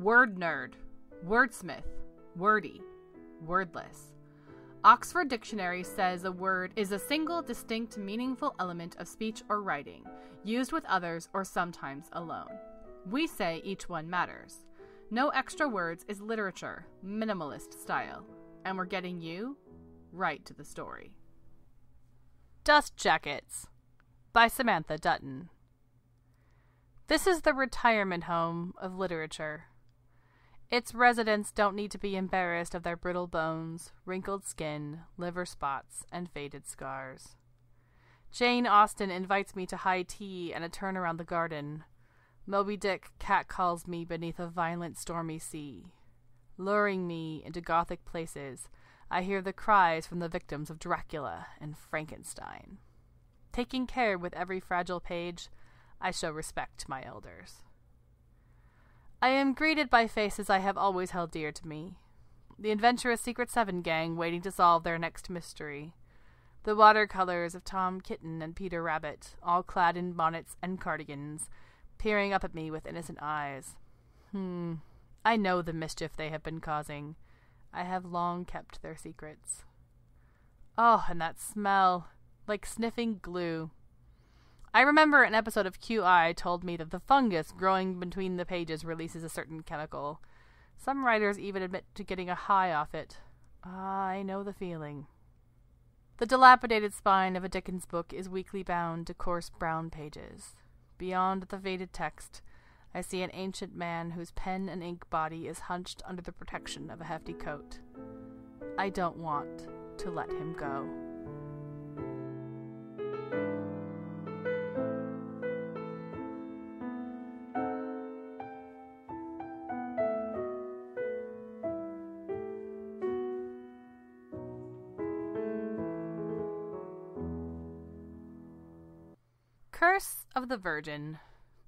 word nerd, wordsmith, wordy, wordless. Oxford Dictionary says a word is a single, distinct, meaningful element of speech or writing, used with others or sometimes alone. We say each one matters. No extra words is literature, minimalist style, and we're getting you right to the story. Dust Jackets by Samantha Dutton. This is the retirement home of literature. Its residents don't need to be embarrassed of their brittle bones, wrinkled skin, liver spots, and faded scars. Jane Austen invites me to high tea and a turn around the garden. Moby Dick catcalls me beneath a violent stormy sea. Luring me into gothic places, I hear the cries from the victims of Dracula and Frankenstein. Taking care with every fragile page, I show respect to my elders. I am greeted by faces I have always held dear to me. The adventurous Secret Seven gang waiting to solve their next mystery. The watercolors of Tom Kitten and Peter Rabbit, all clad in bonnets and cardigans, peering up at me with innocent eyes. Hmm, I know the mischief they have been causing. I have long kept their secrets. Oh, and that smell, like sniffing glue. I remember an episode of QI told me that the fungus growing between the pages releases a certain chemical. Some writers even admit to getting a high off it. Ah, I know the feeling. The dilapidated spine of a Dickens book is weakly bound to coarse brown pages. Beyond the faded text, I see an ancient man whose pen and ink body is hunched under the protection of a hefty coat. I don't want to let him go. Curse of the Virgin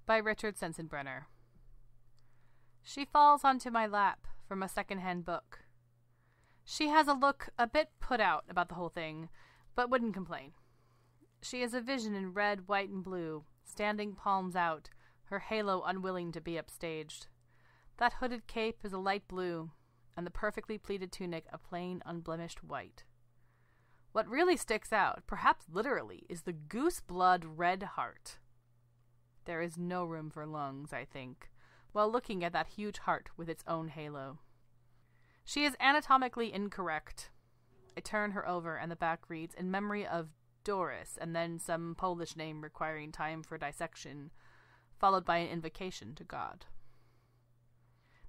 by Richard Sensenbrenner. She falls onto my lap from a second-hand book. She has a look a bit put out about the whole thing, but wouldn't complain. She is a vision in red, white, and blue, standing palms out, her halo unwilling to be upstaged. That hooded cape is a light blue, and the perfectly pleated tunic a plain, unblemished white. What really sticks out, perhaps literally, is the goose blood red heart. There is no room for lungs, I think, while looking at that huge heart with its own halo. She is anatomically incorrect. I turn her over, and the back reads, In memory of Doris, and then some Polish name requiring time for dissection, followed by an invocation to God.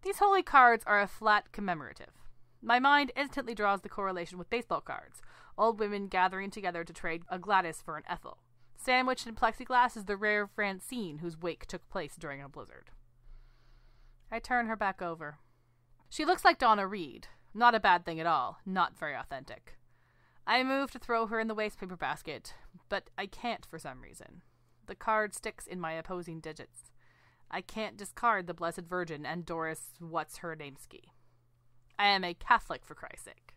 These holy cards are a flat commemorative. My mind instantly draws the correlation with baseball cards, old women gathering together to trade a Gladys for an Ethel. Sandwiched in plexiglass is the rare Francine whose wake took place during a blizzard. I turn her back over. She looks like Donna Reed. Not a bad thing at all. Not very authentic. I move to throw her in the wastepaper basket, but I can't for some reason. The card sticks in my opposing digits. I can't discard the Blessed Virgin and Doris what's her name ski. I am a Catholic for Christ's sake.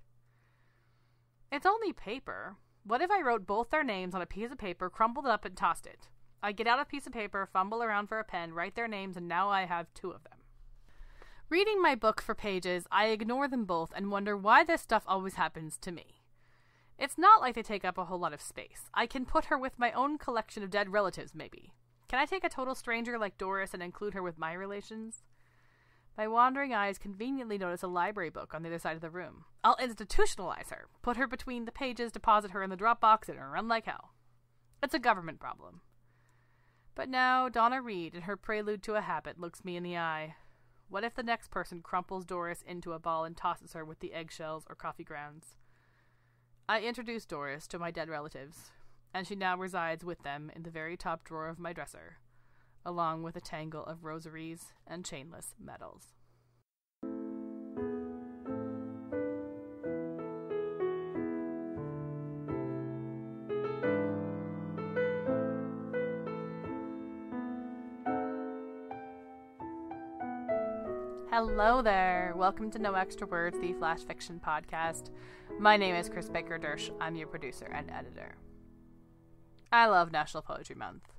It's only paper. What if I wrote both their names on a piece of paper, crumpled it up, and tossed it? I get out a piece of paper, fumble around for a pen, write their names, and now I have two of them. Reading my book for pages, I ignore them both and wonder why this stuff always happens to me. It's not like they take up a whole lot of space. I can put her with my own collection of dead relatives, maybe. Can I take a total stranger like Doris and include her with my relations? My wandering eyes conveniently notice a library book on the other side of the room. I'll institutionalize her, put her between the pages, deposit her in the drop box, and run like hell. It's a government problem. But now Donna Reed, in her prelude to a habit, looks me in the eye. What if the next person crumples Doris into a ball and tosses her with the eggshells or coffee grounds? I introduce Doris to my dead relatives, and she now resides with them in the very top drawer of my dresser, along with a tangle of rosaries and chainless medals. Hello there. Welcome to No Extra Words, the Flash Fiction Podcast. My name is Chris Baker Dersch. I'm your producer and editor. I love National Poetry Month.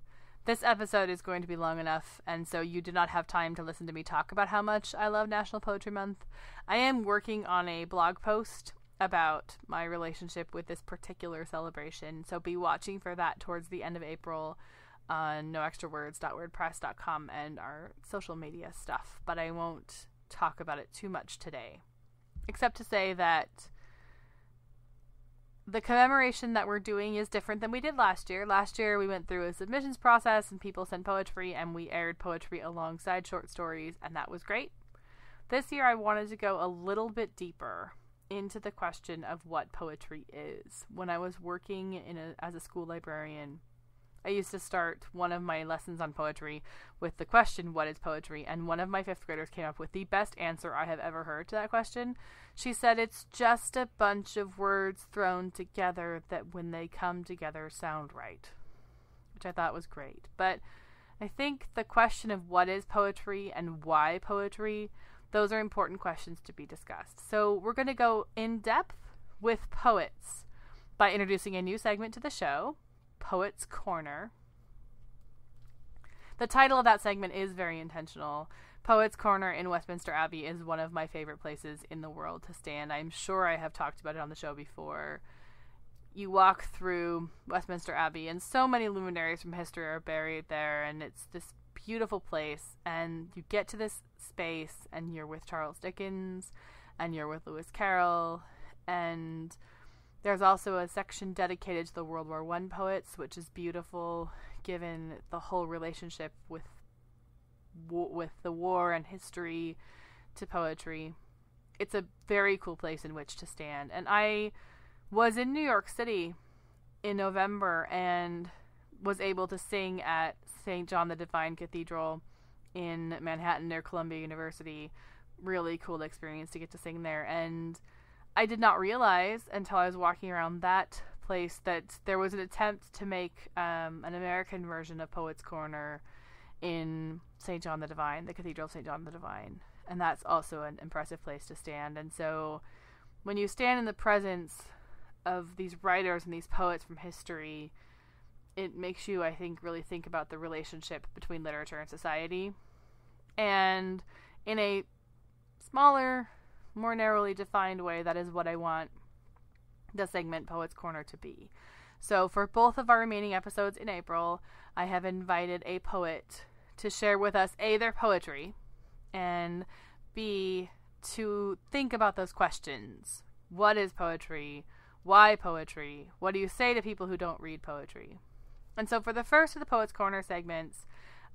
This episode is going to be long enough, and so you do not have time to listen to me talk about how much I love National Poetry Month. I am working on a blog post about my relationship with this particular celebration, so be watching for that towards the end of April on noextrawords.wordpress.com and our social media stuff, but I won't talk about it too much today, except to say that the commemoration that we're doing is different than we did last year. Last year, we went through a submissions process and people sent poetry, and we aired poetry alongside short stories, and that was great. This year, I wanted to go a little bit deeper into the question of what poetry is. When I was working in a, as a school librarian, I used to start one of my lessons on poetry with the question, What is poetry? And one of my fifth graders came up with the best answer I have ever heard to that question. She said, It's just a bunch of words thrown together that when they come together sound right, which I thought was great. But I think the question of what is poetry and why poetry, those are important questions to be discussed. So we're going to go in depth with poets by introducing a new segment to the show Poets Corner. The title of that segment is very intentional. Poets Corner in Westminster Abbey is one of my favorite places in the world to stand. I'm sure I have talked about it on the show before. You walk through Westminster Abbey, and so many luminaries from history are buried there, and it's this beautiful place. And you get to this space, and you're with Charles Dickens, and you're with Lewis Carroll, and there's also a section dedicated to the World War One poets, which is beautiful, given the whole relationship with with the war and history to poetry. It's a very cool place in which to stand. And I was in New York City in November and was able to sing at St. John the Divine Cathedral in Manhattan near Columbia University. Really cool experience to get to sing there. And I did not realize until I was walking around that place that there was an attempt to make um, an American version of Poets Corner in St. John the Divine, the Cathedral of St. John the Divine. And that's also an impressive place to stand. And so when you stand in the presence of these writers and these poets from history, it makes you, I think, really think about the relationship between literature and society. And in a smaller more narrowly defined way, that is what I want the segment Poets Corner to be. So, for both of our remaining episodes in April, I have invited a poet to share with us A, their poetry, and B, to think about those questions. What is poetry? Why poetry? What do you say to people who don't read poetry? And so, for the first of the Poets Corner segments,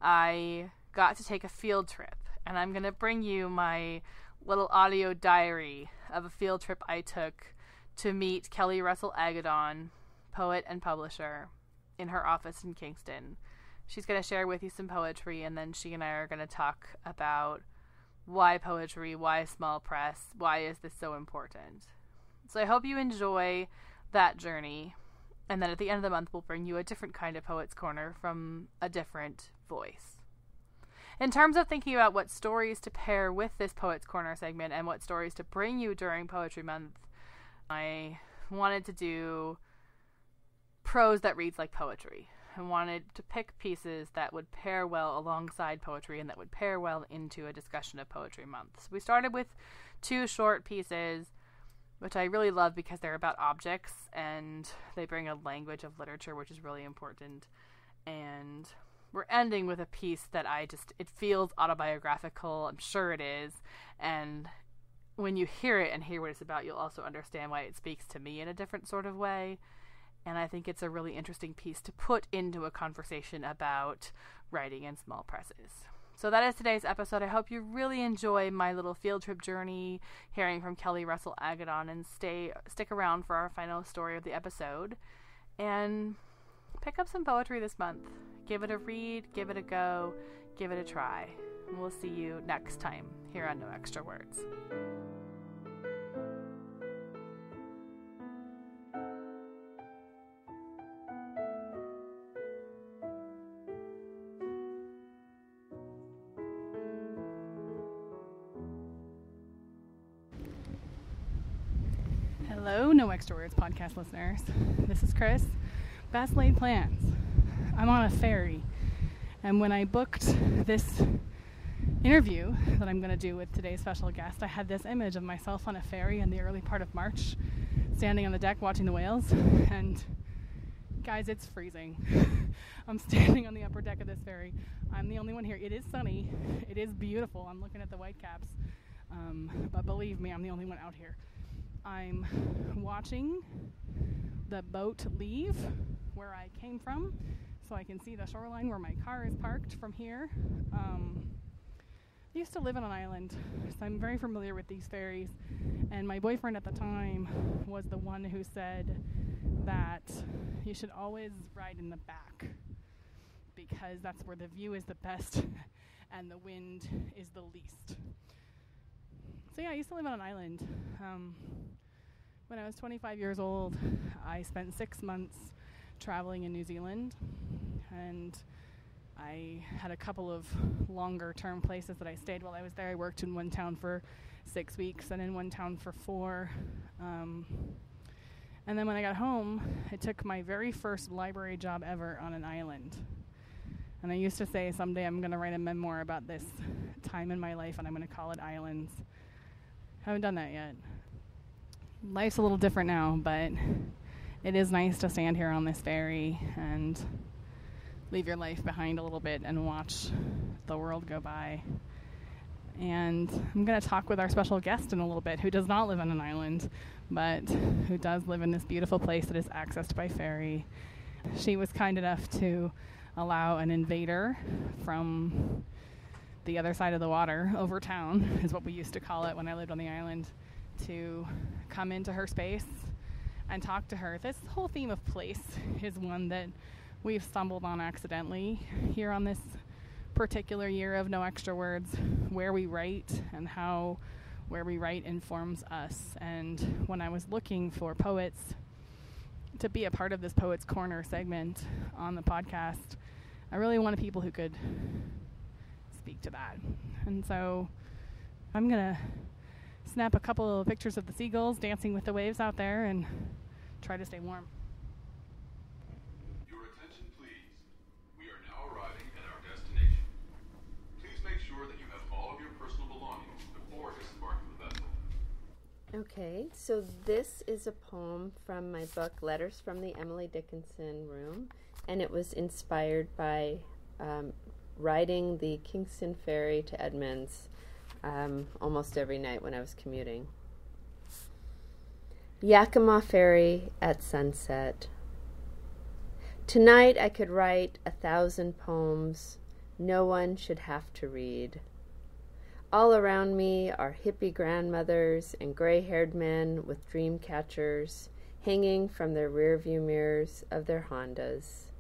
I got to take a field trip, and I'm going to bring you my little audio diary of a field trip I took to meet Kelli Russell Agodon, poet and publisher, in her office in Kingston. She's going to share with you some poetry, and then she and I are going to talk about why poetry, why small press, why is this so important. So I hope you enjoy that journey. And then at the end of the month, we'll bring you a different kind of Poets Corner from a different voice in terms of thinking about what stories to pair with this Poets Corner segment and what stories to bring you during Poetry Month, I wanted to do prose that reads like poetry. I wanted to pick pieces that would pair well alongside poetry and that would pair well into a discussion of Poetry Month. So we started with two short pieces, which I really love because they're about objects and they bring a language of literature, which is really important. And we're ending with a piece that I just it feels autobiographical. I'm sure it is, and when you hear it and hear what it's about, you'll also understand why it speaks to me in a different sort of way. And I think it's a really interesting piece to put into a conversation about writing in small presses. So that is today's episode. I hope you really enjoy my little field trip journey, hearing from Kelli Russell Agodon, and stay stick around for our final story of the episode. And pick up some poetry this month. Give it a read, give it a go, give it a try. And we'll see you next time here on No Extra Words. Hello, No Extra Words podcast listeners. This is Chris. Best laid plans. I'm on a ferry And when I booked this interview that I'm going to do with today's special guest, I had this image of myself on a ferry in the early part of March, standing on the deck watching the whales. And guys, it's freezing. I'm standing on the upper deck of this ferry. I'm the only one here. It is sunny, it is beautiful. I'm looking at the whitecaps. Um, but believe me, I'm the only one out here. I'm watching the boat leave where I came from so I can see the shoreline where my car is parked from here. Um, I used to live on an island, so I'm very familiar with these ferries. And my boyfriend at the time was the one who said that you should always ride in the back because that's where the view is the best and the wind is the least. So, yeah, I used to live on an island. Um, when I was 25 years old, I spent six months traveling in New Zealand and I had a couple of longer term places that I stayed while I was there. I worked in one town for six weeks and in one town for four. Um, and then when I got home, I took my very first library job ever on an island. And I used to say someday I'm going to write a memoir about this time in my life and I'm going to call it Islands. I Haven't done that yet. Life's a little different now, but it is nice to stand here on this ferry and leave your life behind a little bit and watch the world go by. And I'm going to talk with our special guest in a little bit who does not live on an island, but who does live in this beautiful place that is accessed by ferry. She was kind enough to allow an invader from the other side of the water, over town, is what we used to call it when I lived on the island, to come into her space and talk to her. This whole theme of place is one that we've stumbled on accidentally here on this particular year of No Extra Words, where we write and how where we write informs us. And when I was looking for poets to be a part of this Poets Corner segment on the podcast, I really wanted people who could speak to that. And so I'm going to snap a couple of pictures of the seagulls dancing with the waves out there and try to stay warm. Your attention, please. We are now arriving at our destination. Please make sure that you have all of your personal belongings before disembarking the vessel. Okay, so this is a poem from my book, Letters from the Emily Dickinson Room, and it was inspired by um, riding the Kingston Ferry to Edmonds um, almost every night when I was commuting. Yakima Ferry at sunset. Tonight I could write a thousand poems no one should have to read. All around me are hippie grandmothers and gray haired men with dream catchers hanging from their rearview mirrors of their Hondas.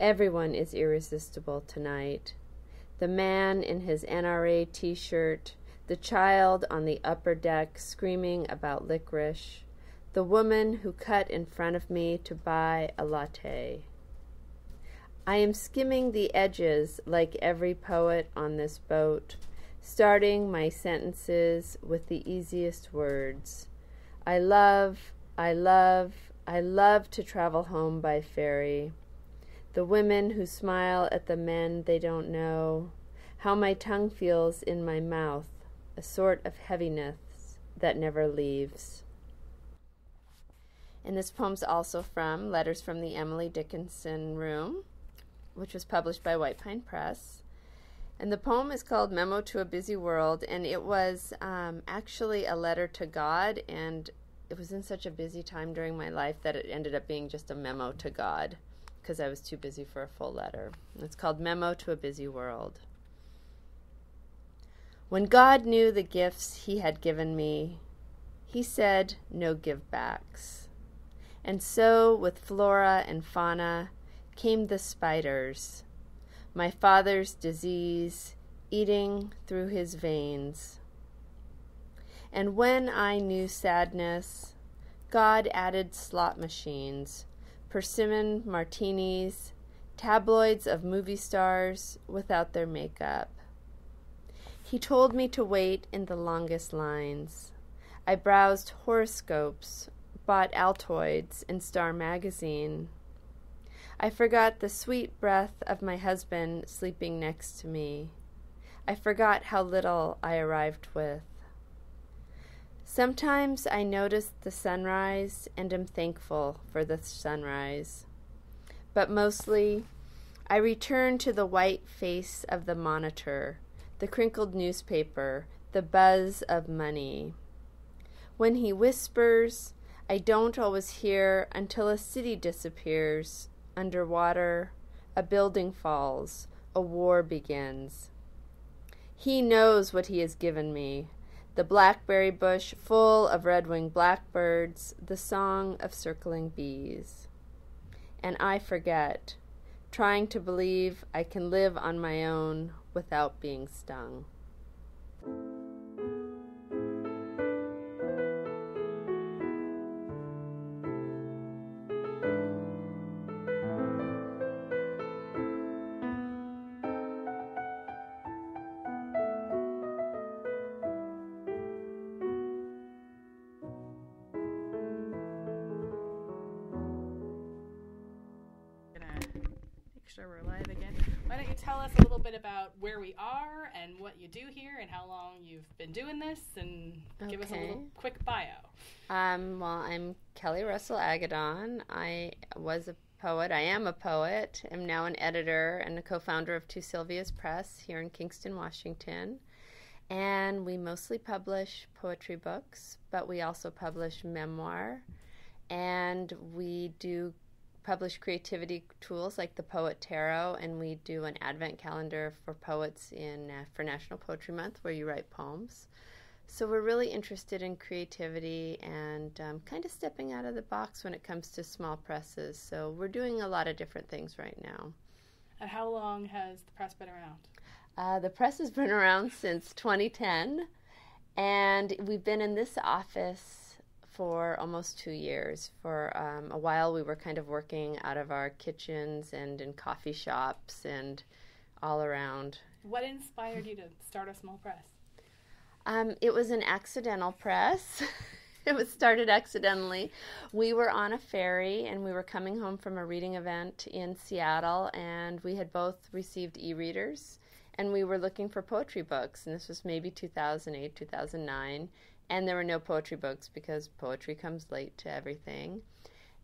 Everyone is irresistible tonight. The man in his NRA t shirt, the child on the upper deck screaming about licorice, the woman who cut in front of me to buy a latte. I am skimming the edges like every poet on this boat starting my sentences with the easiest words. I love, I love, I love to travel home by ferry. The women who smile at the men they don't know. How my tongue feels in my mouth, a sort of heaviness that never leaves. And this poem's also from Letters from the Emily Dickinson Room, which was published by White Pine Press. And the poem is called Memo to a Busy World, and it was um, actually a letter to God, and it was in such a busy time during my life that it ended up being just a memo to God because I was too busy for a full letter. It's called Memo to a Busy World. When God knew the gifts He had given me, He said, No give backs. And so, with flora and fauna, came the spiders my father's disease eating through his veins. And when I knew sadness, God added slot machines, persimmon martinis, tabloids of movie stars without their makeup. He told me to wait in the longest lines. I browsed horoscopes, bought Altoids and Star magazine. I forgot the sweet breath of my husband sleeping next to me. I forgot how little I arrived with. Sometimes I notice the sunrise and am thankful for the sunrise. But mostly, I return to the white face of the monitor, the crinkled newspaper, the buzz of money. When he whispers, I don't always hear until a city disappears underwater, a building falls, a war begins. He knows what he has given me the blackberry bush full of red winged blackbirds, the song of circling bees. And I forget, trying to believe I can live on my own without being stung. Bit about where we are and what you do here and how long you've been doing this and give us a little quick bio. Um, well, I'm Kelli Russell Agodon. I was a poet. I am a poet. I'm now an editor and a co-founder of Two Sylvias Press here in Kingston, Washington. And we mostly publish poetry books, but we also publish memoir and we do publish creativity tools like the Poet Tarot, and we do an advent calendar for poets in uh, for National Poetry Month, where you write poems. So we're really interested in creativity and um, kind of stepping out of the box when it comes to small presses. So we're doing a lot of different things right now. And how long has the press been around? Uh, the press has been around since 2010, and we've been in this office for almost two years. For um, a while, we were kind of working out of our kitchens and in coffee shops and all around. What inspired you to start a small press? Um, it was an accidental press. it was started accidentally. We were on a ferry and we were coming home from a reading event in Seattle, and we had both received e readers. And we were looking for poetry books, and this was maybe 2008, 2009 and there were no poetry books because poetry comes late to everything.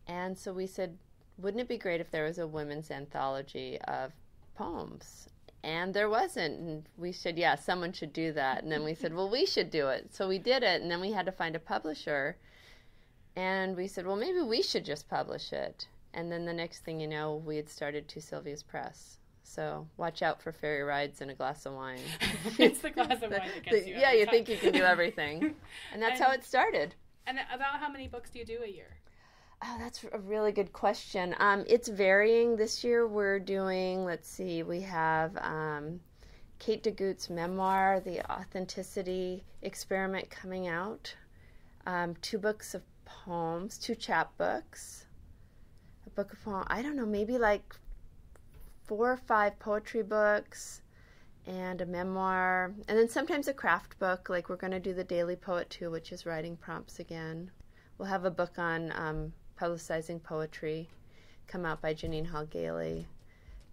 And so we said, wouldn't it be great if there was a women's anthology of poems? And there wasn't. And we said, yeah, someone should do that. And then we said, well, we should do it. So we did it. And then we had to find a publisher. And we said, well, maybe we should just publish it. And then the next thing you know, we had started Two Sylvias Press. So watch out for ferry rides and a glass of wine. it's the glass of wine that gets you. yeah, you time. think you can do everything, and that's and, how it started. And about how many books do you do a year? Oh, that's a really good question. Um, it's varying. This year we're doing. Let's see. We have um, Kate de Gutes' memoir, The Authenticity Experiment, coming out. Um, two books of poems, two chapbooks, a book of poems. I don't know, maybe like four or five poetry books and a memoir, and then sometimes a craft book. Like we're going to do the Daily Poet too, which is writing prompts again. We'll have a book on um, publicizing poetry, come out by Jeannine Hall Gailey.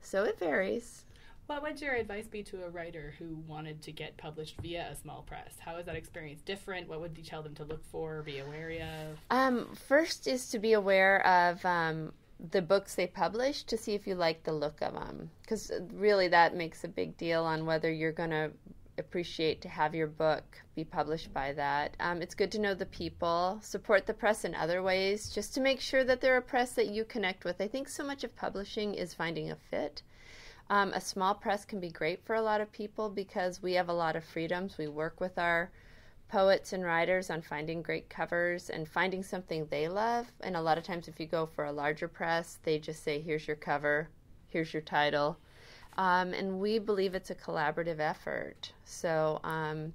So it varies. What would your advice be to a writer who wanted to get published via a small press? How is that experience different? What would you tell them to look for, be aware of? Um, first is to be aware of um, the books they publish to see if you like the look of them because really that makes a big deal on whether you're going to appreciate to have your book be published by that. Um, it's good to know the people support the press in other ways just to make sure that they're a press that you connect with. I think so much of publishing is finding a fit. Um, a small press can be great for a lot of people because we have a lot of freedoms. We work with our poets and writers on finding great covers and finding something they love. And a lot of times, if you go for a larger press, they just say, here's your cover, here's your title. Um, and we believe it's a collaborative effort. So, um,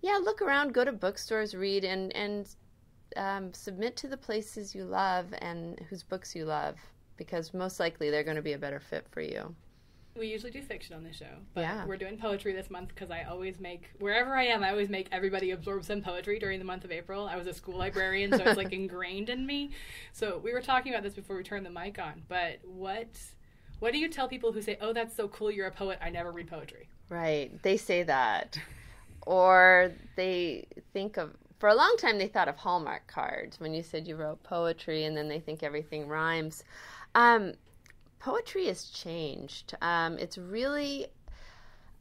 yeah, look around, go to bookstores, read, and, and um, submit to the places you love and whose books you love, because most likely they're going to be a better fit for you. We usually do fiction on the show, but Yeah. we're doing poetry this month because I always make wherever I am, I always make everybody absorb some poetry during the month of April. I was a school librarian, so it's like ingrained in me. So we were talking about this before we turned the mic on. But what what do you tell people who say, "Oh, that's so cool, you're a poet. I never read poetry." Right. They say that. Or they think of, for a long time, they thought of Hallmark cards when you said you wrote poetry and then they think everything rhymes. Um, poetry has changed. Um, it's really,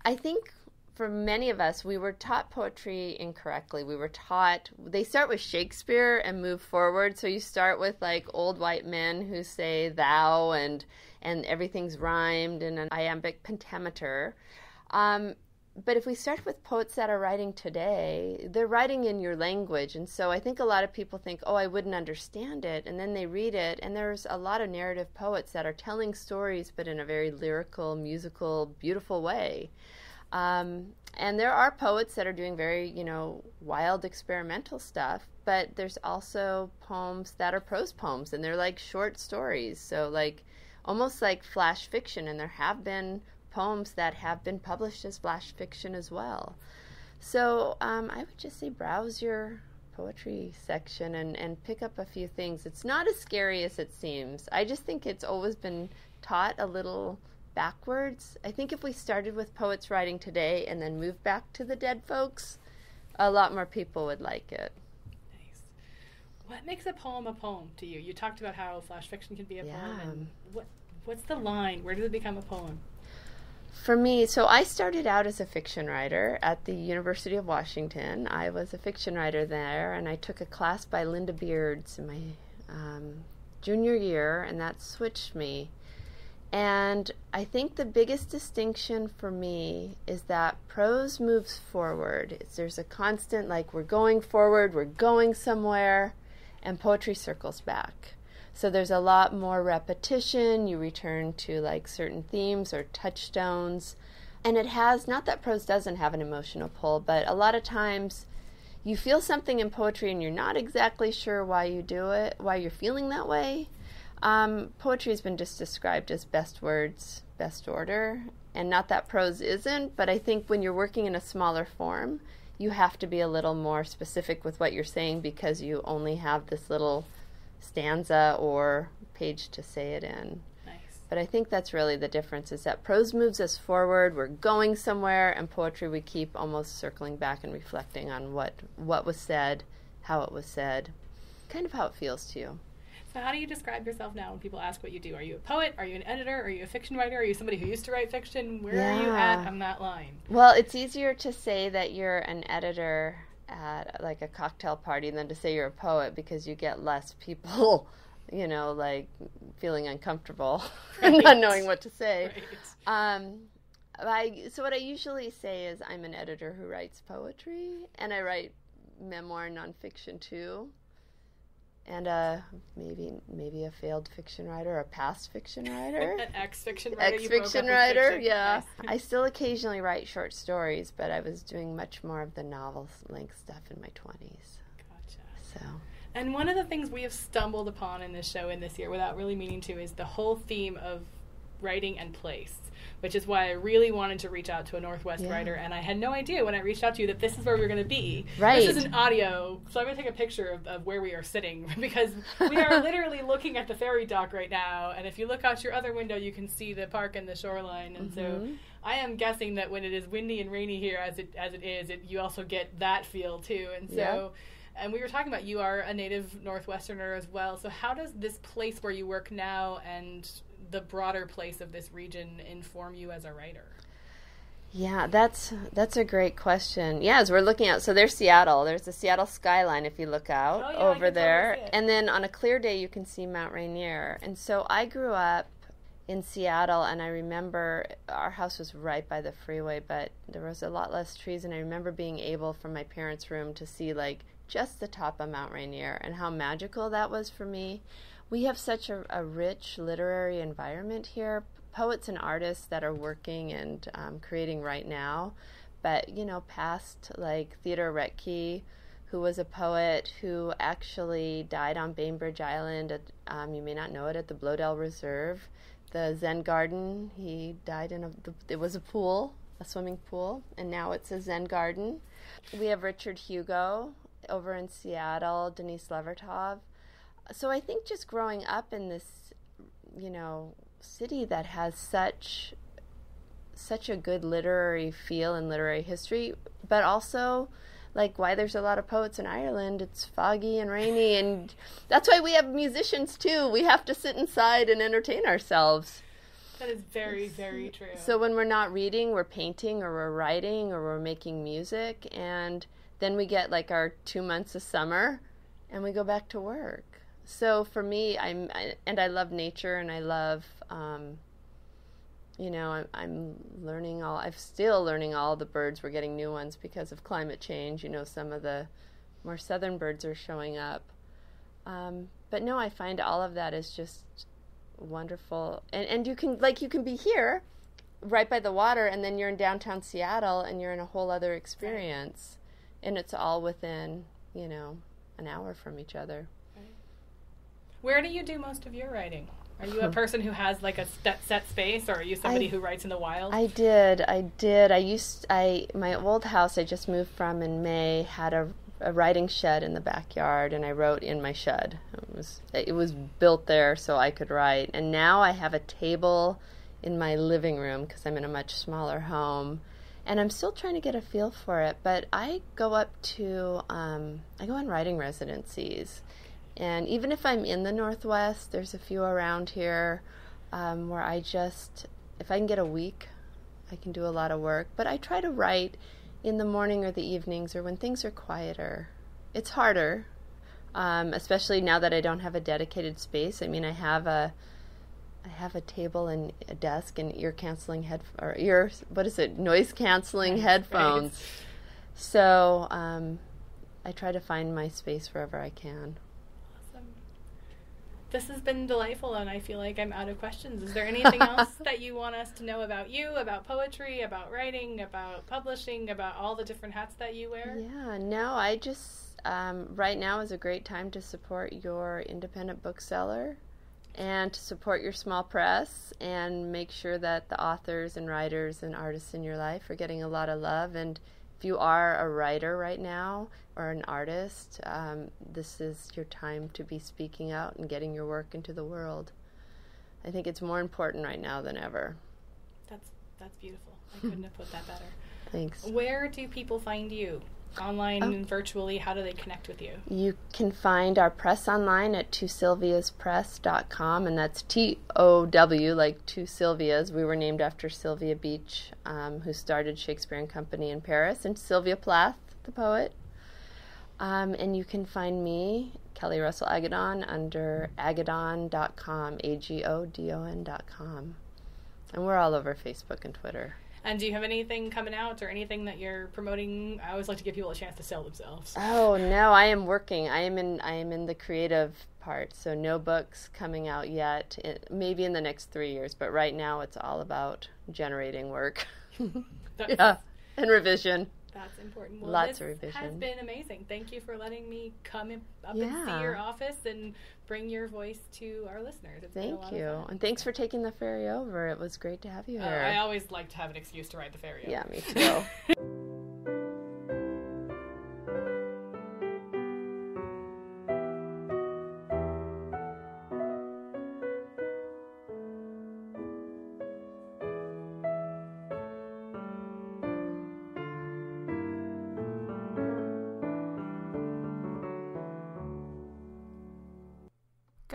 I think for many of us, we were taught poetry incorrectly. We were taught, they start with Shakespeare and move forward. So you start with like old white men who say thou and, and everything's rhymed in an iambic pentameter. Um, but if we start with poets that are writing today, they're writing in your language. And so I think a lot of people think, oh, I wouldn't understand it. And then they read it. And there's a lot of narrative poets that are telling stories, but in a very lyrical, musical, beautiful way. Um, and there are poets that are doing very, you know, wild experimental stuff, but there's also poems that are prose poems, and they're like short stories. So, like, almost like flash fiction, and there have been poems that have been published as flash fiction as well. So, um, I would just say browse your poetry section and, and pick up a few things. It's not as scary as it seems. I just think it's always been taught a little backwards. I think if we started with poets writing today and then moved back to the dead folks, a lot more people would like it. Nice. What makes a poem a poem to you? You talked about how flash fiction can be a poem. Yeah. And what what's the line? Where does it become a poem? For me, so I started out as a fiction writer at the University of Washington. I was a fiction writer there, and I took a class by Linda Bierds in my um, junior year, and that switched me. And I think the biggest distinction for me is that prose moves forward. It's, there's a constant, like, we're going forward, we're going somewhere, and poetry circles back. So there's a lot more repetition. You return to like certain themes or touchstones. And it has, not that prose doesn't have an emotional pull, but a lot of times you feel something in poetry and you're not exactly sure why you do it, why you're feeling that way. Um, poetry has been just described as best words, best order. And not that prose isn't, but I think when you're working in a smaller form, you have to be a little more specific with what you're saying because you only have this little stanza or page to say it in. Nice. But I think that's really the difference is that prose moves us forward, we're going somewhere, and poetry we keep almost circling back and reflecting on what what was said, how it was said, kind of how it feels to you. So how do you describe yourself now when people ask what you do? Are you a poet? Are you an editor? Are you a fiction writer? Are you somebody who used to write fiction? Where are you at on that line? Well, it's easier to say that you're an editor at like a cocktail party than to say you're a poet because you get less people, you know, like feeling uncomfortable and not knowing what to say. Right. Um, I so what I usually say is I'm an editor who writes poetry, and I write memoir nonfiction too, and uh, maybe maybe a failed fiction writer, a past fiction writer, An ex fiction writer. ex you broke up fiction writer. fiction. Yeah, Nice. I still occasionally write short stories, but I was doing much more of the novel length stuff in my twenties. Gotcha. So And one of the things we have stumbled upon in this show in this year without really meaning to is the whole theme of writing and place, which is why I really wanted to reach out to a Northwest Yeah. writer. And I had no idea when I reached out to you that this is where we were going to be. Right. This is an audio, so I'm going to take a picture of, of where we are sitting because we are literally looking at the ferry dock right now. And if you look out your other window, you can see the park and the shoreline. And so Mhm. I am guessing that when it is windy and rainy here, as it as it is, it, you also get that feel too. And so, Yeah. and we were talking about you are a native Northwesterner as well. So how does this place where you work now and the broader place of this region inform you as a writer? Yeah, that's that's a great question. Yeah, as we're looking out, so there's Seattle. There's the Seattle skyline if you look out Oh, yeah, over there, and then on a clear day you can see Mount Rainier. And so I grew up in Seattle, and I remember our house was right by the freeway, but there was a lot less trees, and I remember being able from my parents' room to see like just the top of Mount Rainier and how magical that was for me. We have such a, a rich literary environment here, poets and artists that are working and um, creating right now. But, you know, past like Theodore Roethke, who was a poet who actually died on Bainbridge Island. At, um, you may not know it, at the Bloedel Reserve. the Zen garden. He died in a. It was a pool, a swimming pool, and now it's a Zen garden. We have Richard Hugo over in Seattle, Denise Levertov. So I think just growing up in this, you know, city that has such such a good literary feel and literary history, but also like why there's a lot of poets in Ireland. It's foggy and rainy, and that's why we have musicians too. We have to sit inside and entertain ourselves. That is very, very true. So when we're not reading, we're painting or we're writing or we're making music, and then we get like our two months of summer, and we go back to work. So for me, I'm I, and I love nature and I love. Um, you know, I'm, I'm learning all, I'm still learning all the birds. We're getting new ones because of climate change. You know, some of the more southern birds are showing up. Um, but no, I find all of that is just wonderful. And, and you can, like, you can be here right by the water, and then you're in downtown Seattle and you're in a whole other experience. And it's all within, you know, an hour from each other. Where do you do most of your writing? Are you a person who has like a set, set space, or are you somebody I, who writes in the wild? I did. I did. I used. I my old house I just moved from in May had a, a writing shed in the backyard, and I wrote in my shed. It was it was built there so I could write. And now I have a table in my living room because I'm in a much smaller home, and I'm still trying to get a feel for it. But I go up to um, I go on writing residencies and even if I'm in the Northwest, there's a few around here um, where I just, if I can get a week, I can do a lot of work. But I try to write in the morning or the evenings or when things are quieter. It's harder, um, especially now that I don't have a dedicated space. I mean, I have a, I have a table and a desk and ear canceling head or ear what is it noise canceling headphones. Right. So um, I try to find my space wherever I can this has been delightful, and I feel like I'm out of questions. Is there anything else that you want us to know about you, about poetry, about writing, about publishing, about all the different hats that you wear? Yeah, no, I just, um, right now is a great time to support your independent bookseller and to support your small press and make sure that the authors and writers and artists in your life are getting a lot of love and if you are a writer right now or an artist, um, this is your time to be speaking out and getting your work into the world. I think it's more important right now than ever. That's that's beautiful. I couldn't have put that better. Thanks. Where do people find you? Online oh. and virtually, how do they connect with you? You can find our press online at twosylviaspress.com, and that's T O W, like two Sylvias. We were named after Sylvia Beach, um, who started Shakespeare and Company in Paris, and Sylvia Plath, the poet. Um, and you can find me, Kelli Russell Agodon, under agodon.com, A G O D O N.com. And we're all over Facebook and Twitter. And do you have anything coming out or anything that you're promoting? I always like to give people a chance to sell themselves. Oh no, I am working. I am in. I am in the creative part. So no books coming out yet. It, maybe in the next three years, but right now it's all about generating work. yeah, and revision. That's important. Well, Lots of revision. has been amazing. Thank you for letting me come in, up yeah. and see your office and bring your voice to our listeners. It's Thank you. And thanks for taking the ferry over. It was great to have you uh, here. Uh, I always like to have an excuse to ride the ferry over. Yeah, me too.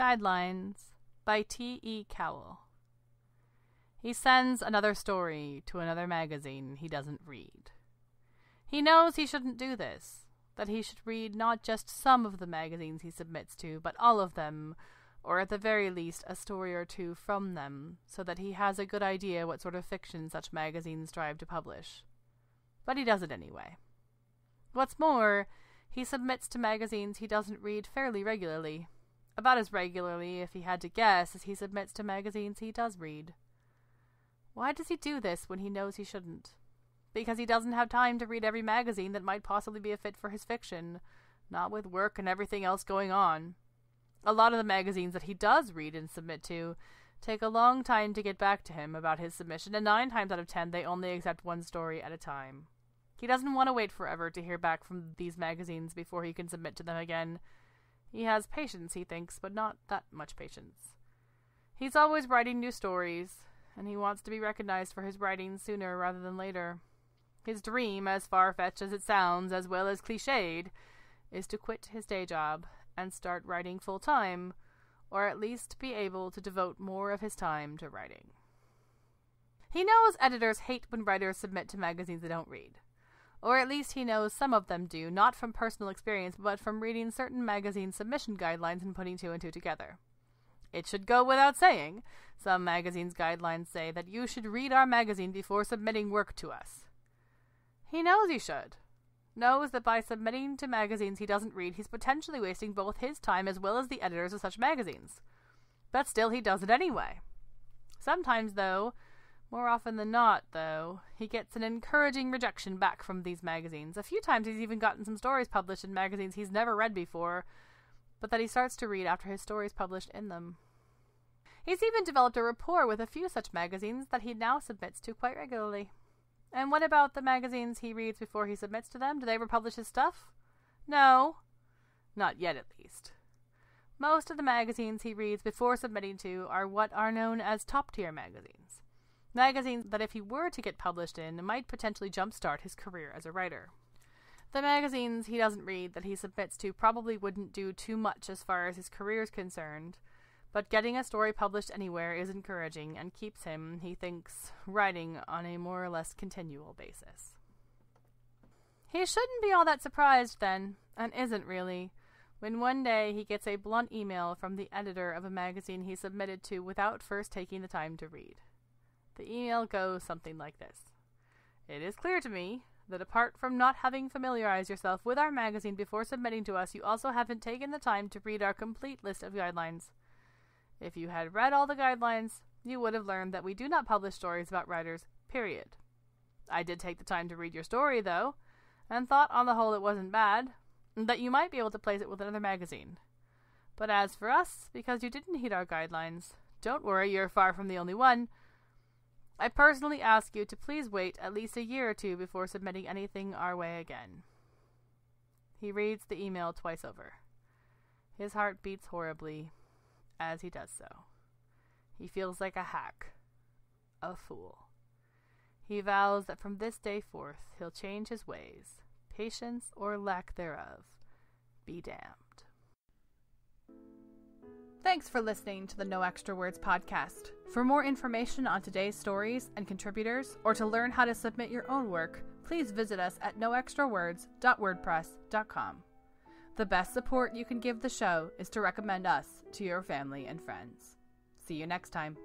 Guidelines by T. E. Cowell. He sends another story to another magazine he doesn't read. He knows he shouldn't do this, that he should read not just some of the magazines he submits to, but all of them, or at the very least a story or two from them, so that he has a good idea what sort of fiction such magazines strive to publish. But he does it anyway. What's more, he submits to magazines he doesn't read fairly regularly, about as regularly, if he had to guess, as he submits to magazines he does read. Why does he do this when he knows he shouldn't? Because he doesn't have time to read every magazine that might possibly be a fit for his fiction, not with work and everything else going on. A lot of the magazines that he does read and submit to take a long time to get back to him about his submission, and nine times out of ten they only accept one story at a time. He doesn't want to wait forever to hear back from these magazines before he can submit to them again. He has patience, he thinks, but not that much patience. He's always writing new stories, and he wants to be recognized for his writing sooner rather than later. His dream, as far fetched as it sounds, as well as cliched, is to quit his day job and start writing full time, or at least be able to devote more of his time to writing. He knows editors hate when writers submit to magazines they don't read. Or at least he knows some of them do, not from personal experience, but from reading certain magazine submission guidelines and putting two and two together. It should go without saying, some magazines' guidelines say that you should read our magazine before submitting work to us. He knows he should. Knows that by submitting to magazines he doesn't read, he's potentially wasting both his time as well as the editors of such magazines. But still, he does it anyway. Sometimes, though, more often than not, though, he gets an encouraging rejection back from these magazines. A few times he's even gotten some stories published in magazines he's never read before, but that he starts to read after his stories published in them. He's even developed a rapport with a few such magazines that he now submits to quite regularly. And what about the magazines he reads before he submits to them? Do they ever publish his stuff? No. Not yet, at least. Most of the magazines he reads before submitting to are what are known as top tier magazines. Magazines that, if he were to get published in, might potentially jumpstart his career as a writer. The magazines he doesn't read that he submits to probably wouldn't do too much as far as his career is concerned, but getting a story published anywhere is encouraging and keeps him, he thinks, writing on a more or less continual basis. He shouldn't be all that surprised, then, and isn't really, when one day he gets a blunt email from the editor of a magazine he submitted to without first taking the time to read. The email goes something like this It is clear to me that apart from not having familiarized yourself with our magazine before submitting to us, you also haven't taken the time to read our complete list of guidelines. If you had read all the guidelines, you would have learned that we do not publish stories about writers, period. I did take the time to read your story, though, and thought on the whole it wasn't bad, and that you might be able to place it with another magazine. But as for us, because you didn't heed our guidelines, don't worry, you're far from the only one. I personally ask you to please wait at least a year or two before submitting anything our way again. He reads the email twice over. His heart beats horribly as he does so. He feels like a hack, a fool. He vows that from this day forth he'll change his ways, patience or lack thereof, be damned. Thanks for listening to the No Extra Words podcast. For more information on today's stories and contributors, or to learn how to submit your own work, please visit us at noextrawords.wordpress.com. The best support you can give the show is to recommend us to your family and friends. See you next time.